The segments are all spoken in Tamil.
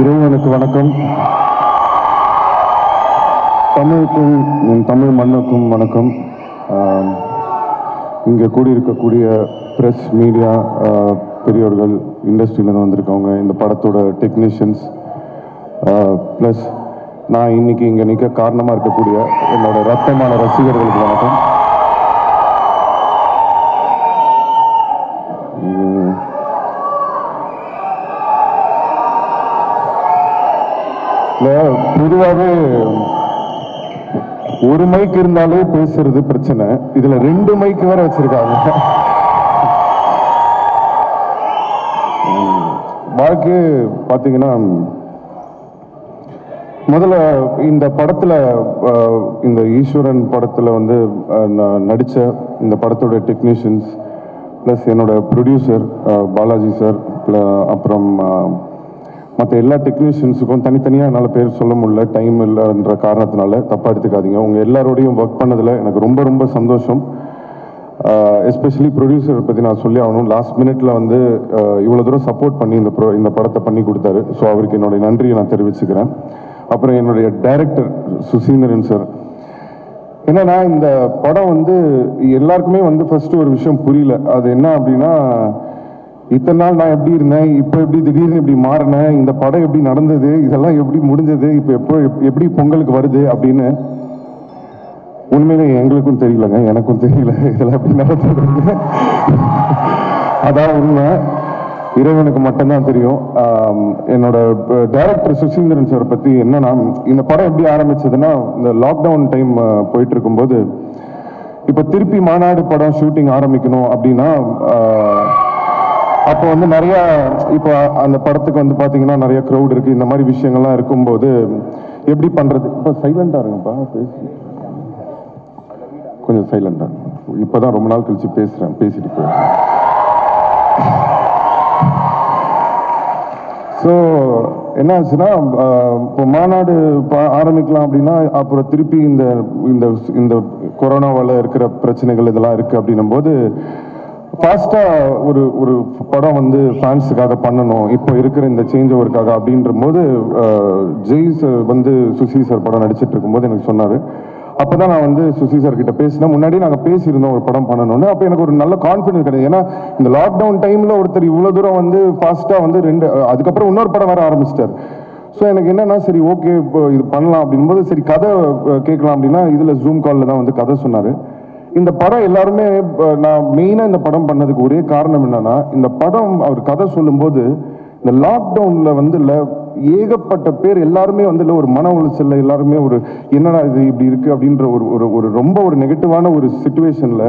இறைவனுக்கு வணக்கம். தமிழுக்கும் என் தமிழ் மண்ணுக்கும் வணக்கம். இங்கே கூடியிருக்கக்கூடிய ப்ரெஸ் மீடியா பெரியோர்கள் இண்டஸ்ட்ரியிலேருந்து வந்திருக்கவங்க இந்த படத்தோட டெக்னீஷியன்ஸ் ப்ளஸ் நான் இன்னைக்கு இங்கே நிற்க காரணமாக இருக்கக்கூடிய என்னோட ரத்தமான ரசிகர்களுக்கு வணக்கம். பொதுவாகவே ஒரு மைக் இருந்தாலே பேசுறது பிரச்சனை. இதுல ரெண்டு மைக் வேற வச்சிருக்காங்க. வாழ்க்கை பாத்தீங்கன்னா முதல்ல இந்த படத்தில் இந்த ஈஸ்வரன் படத்தில் வந்து நான் நடித்த இந்த படத்தோட டெக்னீஷியன்ஸ் ப்ளஸ் என்னோடய ப்ரொடியூசர் பாலாஜி சார் அப்புறம் மற்ற எல்லா டெக்னீஷியன்ஸுக்கும் தனித்தனியாக என்னால் பேர் சொல்ல முடியல டைம் இல்லைன்ற காரணத்தினால தப்பாக எடுத்துக்காதீங்க. உங்கள் எல்லாரோடையும் ஒர்க் பண்ணதில் எனக்கு ரொம்ப ரொம்ப சந்தோஷம். எஸ்பெஷலி ப்ரொடியூசரை பற்றி நான் சொல்லி ஆகணும். லாஸ்ட் மினிட்ல வந்து இவ்வளோ தூரம் சப்போர்ட் பண்ணி இந்த ப்ரோ இந்த படத்தை பண்ணி கொடுத்தாரு. ஸோ அவருக்கு என்னுடைய நன்றியை நான் தெரிவிச்சுக்கிறேன். அப்புறம் என்னுடைய டைரக்டர் சுசீந்திரன் சார் என்னன்னா இந்த படம் வந்து எல்லாருக்குமே வந்து ஃபர்ஸ்ட் ஒரு விஷயம் புரியல. அது என்ன அப்படின்னா இத்தனை நாள் நான் எப்படி இருந்தேன் இப்போ எப்படி திடீர்னு இப்படி மாறினேன் இந்த படம் எப்படி நடந்தது இதெல்லாம் எப்படி முடிஞ்சது இப்போ எப்போ எப்படி பொங்கலுக்கு வருது அப்படின்னு உண்மையில எங்களுக்கும் தெரியலங்க எனக்கும் தெரியல இதெல்லாம் எப்படி நடந்தது அதான் உண்மை. இறைவனுக்கு மட்டும்தான் தெரியும். என்னோட டைரக்டர் சுசீந்திரன் சார் பற்றி என்னன்னா இந்த படம் எப்படி ஆரம்பிச்சதுன்னா இந்த லாக்டவுன் டைம் போயிட்டு இருக்கும்போது இப்போ திருப்பி மாநாடு படம் ஷூட்டிங் ஆரம்பிக்கணும் அப்படின்னா அப்போ வந்து நிறையா இப்போ அந்த படத்துக்கு வந்து பார்த்தீங்கன்னா நிறைய க்ரௌட் இருக்குது இந்த மாதிரி விஷயங்கள்லாம் இருக்கும்போது எப்படி பண்ணுறது இப்போ சைலண்டாக இருங்கப்பா பேசி. கொஞ்சம் சைலண்டாக இப்போ தான் ரொம்ப நாள் கழிச்சு பேசுகிறேன் பேசிட்டு போயிருக்கேன் ஸோ என்ன ஆச்சுன்னா இப்போ மாநாடு ப- ஆரம்பிக்கலாம் அப்படின்னா அப்புறம் திருப்பி இந்த இந்த இந்த கொரோனாவால் இருக்கிற பிரச்சனைகள் இதெல்லாம் இருக்குது அப்படின்னும் போது ஃபாஸ்ட்டாக ஒரு ஒரு படம் வந்து ஃபேன்ஸுக்காக பண்ணணும். இப்போ இருக்கிற இந்த சேஞ்ச் ஓவருக்காக அப்படின்ற போது ஜெய்ஸ் வந்து சுசி சார் படம் நடிச்சிட்டு இருக்கும்போது எனக்கு சொன்னார். அப்போ தான் நான் வந்து சுசி சார் கிட்ட பேசினேன். முன்னாடி நாங்கள் பேசியிருந்தோம் ஒரு படம் பண்ணணும்னு. அப்போ எனக்கு ஒரு நல்ல கான்ஃபிடன்ஸ் கிடையாது ஏன்னா இந்த லாக்டவுன் டைமில் ஒருத்தர் இவ்வளோ தூரம் வந்து ஃபாஸ்ட்டாக வந்து ரெண்டு அதுக்கப்புறம் இன்னொரு படம் வர ஆரம்பிச்சிட்டார். ஸோ எனக்கு என்னன்னா சரி ஓகே இப்போ இது பண்ணலாம் அப்படின்போது சரி கதை கேட்கலாம் அப்படின்னா இதில் ஜூம் காலில் தான் வந்து கதை சொன்னார். இந்த படம் எல்லாருமே நான் மெயினாக இந்த படம் பண்ணதுக்கு ஒரே காரணம் என்னன்னா இந்த படம் அவர் கதை சொல்லும்போது இந்த லாக்டவுனில் வந்து இல்லை ஏகப்பட்ட பேர் எல்லாருமே வந்து இல்லை ஒரு மன உளைச்சல்ல எல்லாருமே ஒரு என்னடா இது இப்படி இருக்குது அப்படின்ற ஒரு ஒரு ஒரு ரொம்ப ஒரு நெகட்டிவான ஒரு சுச்சுவேஷனில்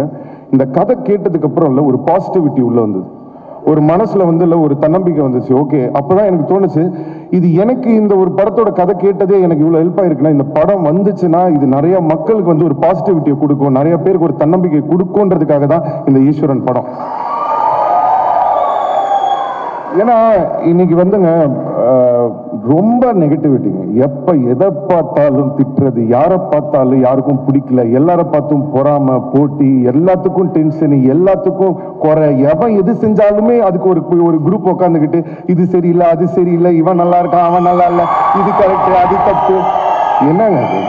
இந்த கதை கேட்டதுக்கு அப்புறம் ஒரு பாசிட்டிவிட்டி உள்ளே வந்தது. ஒரு மனசில் வந்து இல்லை ஒரு தன்னம்பிக்கை வந்துச்சு. ஓகே அப்பதான் எனக்கு தோணுச்சு இது எனக்கு இந்த ஒரு படத்தோட கதை கேட்டதே எனக்கு இவ்வளோ ஹெல்ப் ஆயிருக்குன்னா இந்த படம் வந்துச்சுன்னா இது நிறைய மக்களுக்கு வந்து ஒரு பாசிட்டிவிட்டியை கொடுக்கும் நிறைய பேருக்கு ஒரு தன்னம்பிக்கை கொடுக்கும்ன்றதுக்காக தான் இந்த ஈஸ்வரன் படம். ஏன்னா இன்னைக்கு வந்துங்க ரொம்ப நெகட்டிவிட்டிங்க எப்ப எதை பார்த்தாலும் திட்டுறது யாரை பார்த்தாலும் யாருக்கும் பிடிக்கல எல்லார பார்த்தும் பொறாம போட்டி எல்லாத்துக்கும் டென்ஷனு எல்லாத்துக்கும் குறை. எவன் எது செஞ்சாலுமே அதுக்கு ஒரு ஒரு குரூப் உட்காந்துக்கிட்டு இது சரியில்லை அது சரியில்லை இவன் நல்லா இருக்கான் அவன் நல்லா இல்லை இது கரெக்டு அது தப்பு. என்னங்க அது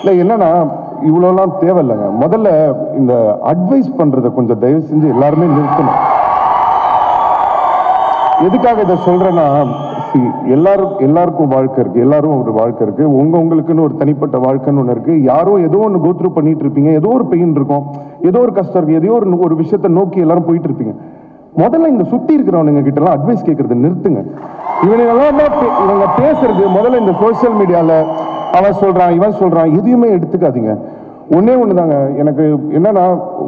இல்லை என்னன்னா இவ்வளோலாம் தேவையில்லைங்க. முதல்ல இந்த அட்வைஸ் பண்ணுறதை கொஞ்சம் தயவு செஞ்சு எல்லாருமே நிறுத்தணும். எதுக்காக இதை சொல்கிறேன்னா எல்லாரும் எல்லாருக்கும் வாழ்க்கை இருக்குது எல்லாரும் ஒரு வாழ்க்கை இருக்குது உங்கள் உங்களுக்குன்னு ஒரு தனிப்பட்ட வாழ்க்கைன்னு ஒன்று இருக்குது யாரோ ஏதோ ஒன்று கோத்ரூ பண்ணிட்டு இருப்பீங்க. ஏதோ ஒரு பெயின் இருக்கும். ஏதோ ஒரு கஷ்டம் இருக்கு. ஏதோ ஒரு ஒரு விஷயத்தை நோக்கி எல்லாரும் போயிட்டு இருப்பீங்க. முதல்ல இந்த சுத்தி இருக்கிறவனுங்க கிட்ட எல்லாம் அட்வைஸ் கேட்குறது நிறுத்துங்க. இவனுங்கெல்லாம் தான் இவங்க பேசுறது முதல்ல இந்த சோஷியல் மீடியால அவன் சொல்றான் இவன் சொல்றான் எதையுமே எடுத்துக்காதீங்க. ஒன்றே ஒன்று தாங்க எனக்கு என்னன்னா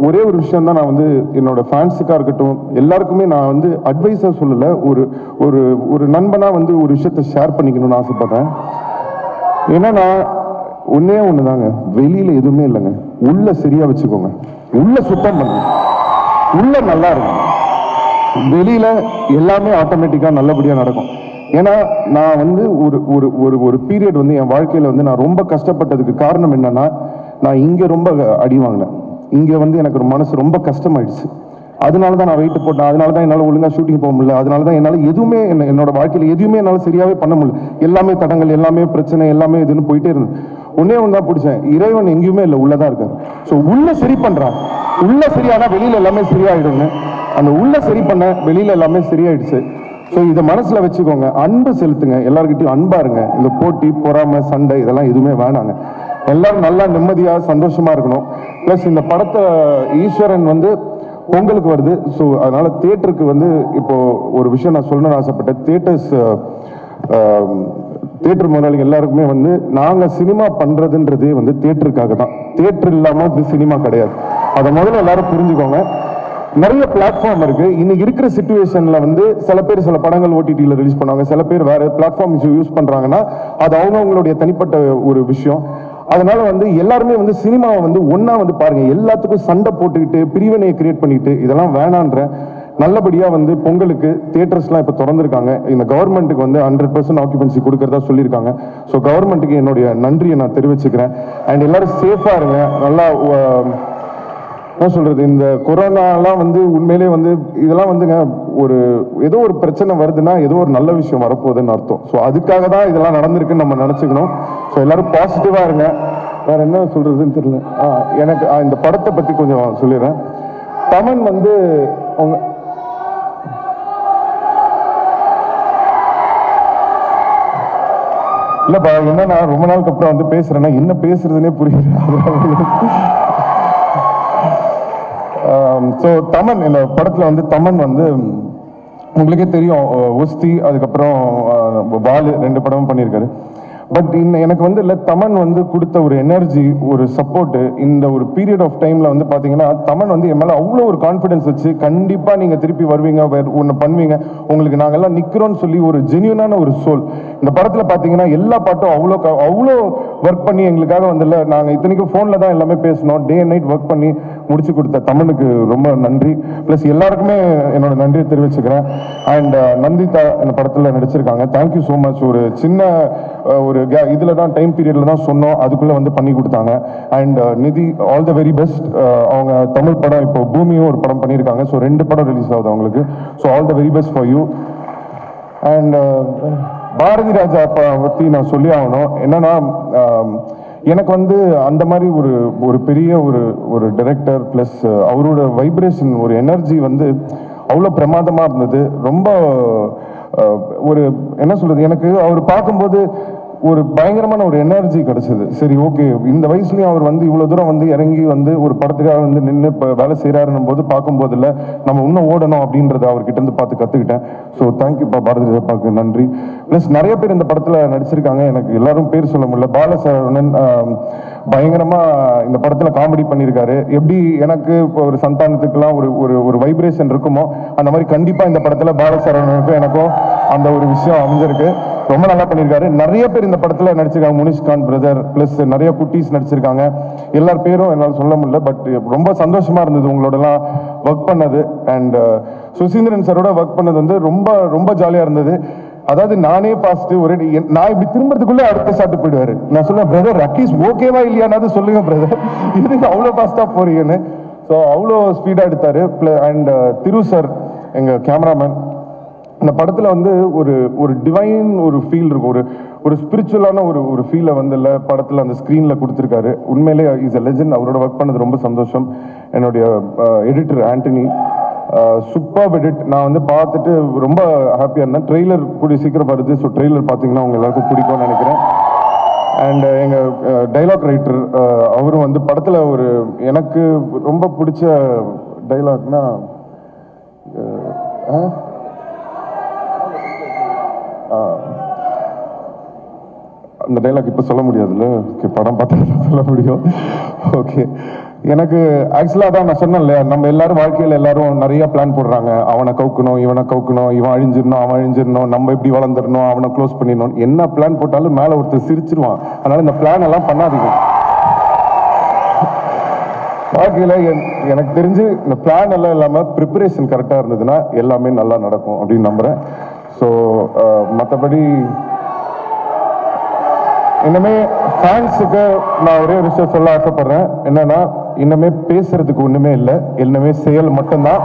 ஒரே ஒரு விஷயம் தான் நான் வந்து என்னோட ஃபேன்ஸுக்காக இருக்கட்டும் எல்லாருக்குமே நான் வந்து அட்வைஸாக சொல்லலை. ஒரு ஒரு ஒரு நண்பனாக வந்து ஒரு விஷயத்த ஷேர் பண்ணிக்கணும்னு ஆசைப்பட்றேன். என்னன்னா ஒன்றே ஒன்று தாங்க வெளியில் எதுவுமே இல்லைங்க. உள்ள சரியாக வச்சுக்கோங்க. உள்ள சுத்தம் பண்ணுங்க. உள்ள நல்லா இருக்கும் வெளியில் எல்லாமே ஆட்டோமேட்டிக்காக நல்லபடியாக நடக்கும். ஏன்னா நான் வந்து ஒரு ஒரு ஒரு ஒரு பீரியட் வந்து என் வாழ்க்கையில் வந்து நான் ரொம்ப கஷ்டப்பட்டதுக்கு காரணம் என்னன்னா நான் இங்கே ரொம்ப அடி வாங்கினேன். இங்கே வந்து எனக்கு ஒரு மனசு ரொம்ப கஷ்டமாயிடுச்சு. அதனால தான் நான் வெயிட் போட்டேன். அதனால தான் என்னால் ஒழுங்காக ஷூட்டிங் போக முடியல. அதனால தான் என்னால் எதுவுமே என்ன- என்னோட வாழ்க்கையில் எதுவுமே என்னால் சரியாகவே பண்ண முடியல. எல்லாமே தடங்கள் எல்லாமே பிரச்சனை எல்லாமே இதுன்னு போயிட்டே இருந்தது. ஒன்னே ஒன்று தான் பிடிச்சேன். இறைவன் எங்கேயுமே இல்லை உள்ளே தான் இருக்கார். ஸோ உள்ளே சரி பண்ணுறான் உள்ளே சரியானா வெளியில் எல்லாமே சரியாயிடுங்க அந்த உள்ளே சரி பண்ண வெளியில் எல்லாமே சரியாயிடுச்சு. ஸோ இதை மனசில் வச்சுக்கோங்க. அன்பு செலுத்துங்க. எல்லாருக்கிட்டையும் அன்பா இருங்க. இந்த போட்டி பொறாமை சண்டை இதெல்லாம் எதுவுமே வேணாங்க. எல்லாரும் நல்லா நிம்மதியாக சந்தோஷமாக இருக்கணும். ப்ளஸ் இந்த படத்தை ஈஸ்வரன் வந்து பொங்கலுக்கு வருது. ஸோ அதனால் தேட்டருக்கு வந்து இப்போ ஒரு விஷயம் நான் சொல்லணும்னு ஆசைப்பட்டேன். தேட்டர்ஸ் தேட்டர் முதலாளிங்க எல்லாருக்குமே வந்து நாங்கள் சினிமா பண்ணுறதுன்றதே வந்து தேட்டருக்காக தான். தேட்டர் இல்லாமல் இது சினிமா கிடையாது. அதை முதல்ல எல்லாரும் புரிஞ்சுக்கோங்க. நிறைய பிளாட்ஃபார்ம் இருக்குது இன்னைக்கு இருக்கிற சுச்சுவேஷனில் வந்து சில பேர் சில படங்கள் ஓடிடியில் ரிலீஸ் பண்ணுவாங்க. சில பேர் வேறு பிளாட்ஃபார்ம் யூஸ் பண்ணுறாங்கன்னா அது அவங்கவுங்களுடைய தனிப்பட்ட ஒரு விஷயம். அதனால வந்து எல்லாருமே வந்து சினிமாவை வந்து ஒன்றா வந்து பாருங்க. எல்லாத்துக்கும் சண்டை போட்டுக்கிட்டு பிரிவினையை கிரியேட் பண்ணிட்டு இதெல்லாம் வேணான்ற நல்லபடியாக வந்து பொங்கலுக்கு தியேட்டர்ஸ்லாம் இப்போ திறந்திருக்காங்க. இந்த கவர்மெண்ட்டுக்கு வந்து ஹண்ட்ரட் பர்சன்ட் ஆக்குபென்சி கொடுக்கறதா சொல்லியிருக்காங்க. ஸோ கவர்மெண்ட்டுக்கு என்னுடைய நன்றியை நான் தெரிவிச்சுக்கிறேன். அண்ட் எல்லாரும் சேஃபாக இருங்க. நல்லா என்ன சொல்கிறது இந்த கொரோனாலாம் வந்து உண்மையிலே வந்து இதெல்லாம் வந்துங்க ஒரு ஏதோ ஒரு பிரச்சனை வருதுன்னா ஏதோ ஒரு நல்ல விஷயம் வரப்போகுதுன்னு அர்த்தம். ஸோ அதுக்காக தான் இதெல்லாம் நடந்திருக்குன்னு நம்ம நினச்சிக்கணும். ஸோ எல்லாரும் பாசிட்டிவாக இருங்க. வேறு என்ன சொல்கிறதுன்னு தெரியல. ஆ எனக்கு ஆ, இந்த படத்தை பற்றி கொஞ்சம் சொல்லிடுறேன். தமன் வந்து உங்க என்ன நான் ரொம்ப நாளுக்கு அப்புறம் வந்து பேசுகிறேன்னா என்ன பேசுறதுனே புரியல. ஸோ தமன் இந்த படத்தில் வந்து தமன் வந்து உங்களுக்கே தெரியும் ஒஸ்தி அதுக்கப்புறம் பாலு ரெண்டு படமும் பண்ணியிருக்காரு. பட் இன்ன எனக்கு வந்து இல்லை தமன் வந்து கொடுத்த ஒரு எனர்ஜி ஒரு சப்போர்ட்டு இந்த ஒரு பீரியட் ஆஃப் டைமில் வந்து பார்த்தீங்கன்னா தமன் வந்து என் மேலே அவ்வளோ ஒரு கான்ஃபிடன்ஸ் வச்சு கண்டிப்பாக நீங்கள் திருப்பி வருவீங்க ஒன்று பண்ணுவீங்க. உங்களுக்கு நாங்கள்லாம் நிற்கிறோன்னு சொல்லி ஒரு ஜென்யூனான ஒரு சோல் இந்த படத்தில் பார்த்தீங்கன்னா எல்லா பாட்டும் அவ்வளோ க- அவ்வளோ ஒர்க் பண்ணி எங்களுக்காக வந்து நாங்கள் இத்தனைக்கும் ஃபோனில் தான் எல்லாமே பேசணும் டே அண்ட் நைட் ஒர்க் பண்ணி முடிச்சு கொடுத்த தமிழுக்கு ரொம்ப நன்றி. ப்ளஸ் எல்லாருக்குமே என்னோட நன்றியை தெரிவிச்சுக்கிறேன். அண்ட் நந்திதா இந்த படத்தில் நடிச்சிருக்காங்க. தேங்க்யூ ஸோ மச் ஒரு சின்ன ஒரு கே- தான் டைம் பீரியடில் தான் சொன்னோம். அதுக்குள்ளே வந்து பண்ணி கொடுத்தாங்க. அண்ட் நிதி ஆல் த வெரி பெஸ்ட் அவங்க தமிழ் படம் இப்போ பூமியும் ஒரு படம் பண்ணியிருக்காங்க. ஸோ ரெண்டு படம் ரிலீஸ் ஆகுது அவங்களுக்கு. So all the very best for you and Bharathi Raja பற்றி நான் சொல்லி ஆகணும். என்னன்னா எனக்கு வந்து அந்த மாதிரி ஒரு ஒரு பெரிய ஒரு ஒரு டைரக்டர் ப்ளஸ் அவரோட வைப்ரேஷன் ஒரு எனர்ஜி வந்து அவ்வளோ பிரமாதமாக இருந்தது. ரொம்ப ஒரு என்ன சொல்றது எனக்கு அவர் பார்க்கும்போது ஒரு பயங்கரமான ஒரு எனர்ஜி கிடைச்சது. சரி ஓகே இந்த வயசுலயும் அவர் வந்து இவ்வளவு தூரம் வந்து இறங்கி வந்து ஒரு படத்துக்காக வந்து நின்று இப்போ வேலை செய்யறாருன்னும் போது பார்க்கும்போதுல நம்ம இன்னும் ஓடணும் அப்படின்றத அவர்கிட்ட இருந்து பார்த்து கத்துக்கிட்டேன். ஸோ தேங்க்யூப்பா பாரதி ஜப்பாக்கு நன்றி. ப்ளஸ் நிறைய பேர் இந்த படத்துல நடிச்சிருக்காங்க. எனக்கு எல்லாரும் பேர் சொல்ல முடியல. பாலசரவணன் பயங்கரமா இந்த படத்துல காமெடி பண்ணியிருக்காரு எப்படி எனக்கு இப்போ ஒரு சந்தானத்துக்குலாம் ஒரு ஒரு ஒரு வைப்ரேஷன் இருக்குமோ அந்த மாதிரி கண்டிப்பா இந்த படத்துல பாலசரவணனுக்கும் எனக்கும் அந்த ஒரு விஷயம் அமைஞ்சிருக்கு. ரொம்ப நல்லா பண்ணியிருக்காரு நிறைய பேர் இந்த படத்துல நடிச்சிருக்காங்க. முனிஷ்கான் பிரதர் ப்ளஸ் நிறைய குட்டீஸ் நடிச்சிருக்காங்க. எல்லார் பேரும் என்னால் சொல்ல முடியல பட் ரொம்ப சந்தோஷமா இருந்தது உங்களோடலாம் ஒர்க் பண்ணது. அண்ட் சுசீந்திரன் சாரோட ஒர்க் பண்ணது வந்து ரொம்ப ரொம்ப ஜாலியா இருந்தது. அதாவது நானே பாசிட்டிவ் ஒரே நான் இப்படி திரும்பறதுக்குள்ளே அடுத்த ஷாட்டு போயிடுவாரு. நான் சொல்லுவேன் பிரதர் ரக்கீஸ் ஓகேவா இல்லையானாவது சொல்லுங்க பிரதர் இதுக்கு அவ்வளோ ஃபாஸ்ட்டாக போறீங்கன்னு. ஸோ அவ்வளோ ஸ்பீடா எடுத்தாரு. அண்ட் uh, திரு சார் எங்கள் கேமராமேன் இந்த படத்தில் வந்து ஒரு ஒரு டிவைன் ஒரு ஃபீல் இருக்கும். ஒரு ஒரு ஸ்பிரிச்சுவலான ஒரு ஒரு ஃபீலை வந்து இல்லை படத்தில் அந்த ஸ்க்ரீனில் கொடுத்துருக்காரு. உண்மையிலே இஸ் எ லெஜண்ட் அவரோட ஒர்க் பண்ணது ரொம்ப சந்தோஷம். என்னுடைய uh, editor Antony super edit நான் வந்து பார்த்துட்டு ரொம்ப ஹாப்பியாக இருந்தேன். ட்ரெய்லர் கூடிய சீக்கிரம் வருது. ஸோ ட்ரெய்லர் பார்த்தீங்கன்னா உங்கள் எல்லாருக்கும் பிடிக்கும்னு நினைக்கிறேன். அண்ட் எங்கள் டைலாக் ரைட்டர் அவரும் வந்து படத்தில் ஒரு எனக்கு ரொம்ப பிடிச்ச டைலாக்னா அந்த டைலாக் இப்போ சொல்ல முடியாதுல்ல? ஓகே படம் பார்த்தா சொல்ல முடியும். ஓகே. எனக்கு ஆக்சுவலாக தான் நான் சொன்னேன் நம்ம எல்லாரும் வாழ்க்கையில் எல்லாரும் நிறைய பிளான் போடுறாங்க. அவனை கவுக்கணும் இவனை கவுக்கணும் இவன் அழிஞ்சிடணும் அவன் அழிஞ்சிடணும் நம்ம எப்படி வளர்ந்துடணும் அவனை க்ளோஸ் பண்ணிடணும். என்ன பிளான் போட்டாலும் மேலே ஒருத்தர் சிரிச்சிருவான். அதனால் இந்த பிளான் எல்லாம் பண்ணாதீங்க. வாழ்க்கையில் எனக்கு தெரிஞ்சு இந்த பிளான் எல்லாம் இல்லாமல் ப்ரிப்பரேஷன் கரெக்டாக இருந்ததுன்னா எல்லாமே நல்லா நடக்கும் அப்படின்னு நம்புகிறேன் ஸோ மற்றபடி இன்னுமே ஃபேன்ஸுக்கு நான் ஒரே ஒரு விஷயம் சொல்ல ஆசைப்படுறேன். என்னன்னா இன்னுமே பேசுறதுக்கு ஒண்ணுமே இல்லை. இன்னுமே செயல் மட்டும்தான்.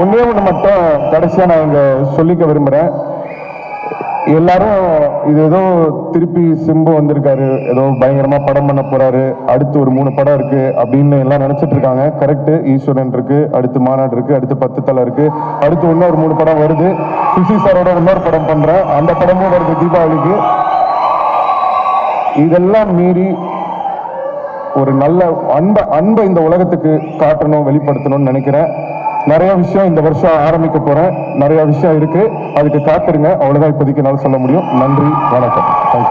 ஒன்றே ஒன்று மட்டும் கடைசியாக நான் இங்கே சொல்லிக்க விரும்புகிறேன் எல்லாரும் இது ஏதோ திருப்பி சிம்பு வந்திருக்காரு. ஏதோ பயங்கரமா படம் பண்ண போறாரு. அடுத்து ஒரு மூணு படம் இருக்கு அப்படின்னு எல்லாம் நினைச்சிட்டு இருக்காங்க. கரெக்ட் ஈஸ்வரன் இருக்கு அடுத்து மாநாடு இருக்கு அடுத்து பத்து தலை இருக்கு. அடுத்து இன்னொரு மூணு படம் வருது. சுசி சாரோட இன்னொரு படம் பண்றேன். அந்த படமும் வருது தீபாவளிக்கு. இதெல்லாம் மீறி ஒரு நல்ல அன்பை அன்பை இந்த உலகத்துக்கு காட்டணும் வெளிப்படுத்தணும்னு நினைக்கிறேன். நிறைய விஷயம் இந்த வருஷம் ஆரம்பிக்க போறேன். நிறைய விஷயம் இருக்கு. அதுக்கு காத்துருங்க. அவ்வளவுதான் இப்போதைக்கு என்னால் சொல்ல முடியும். நன்றி. வணக்கம். Thank.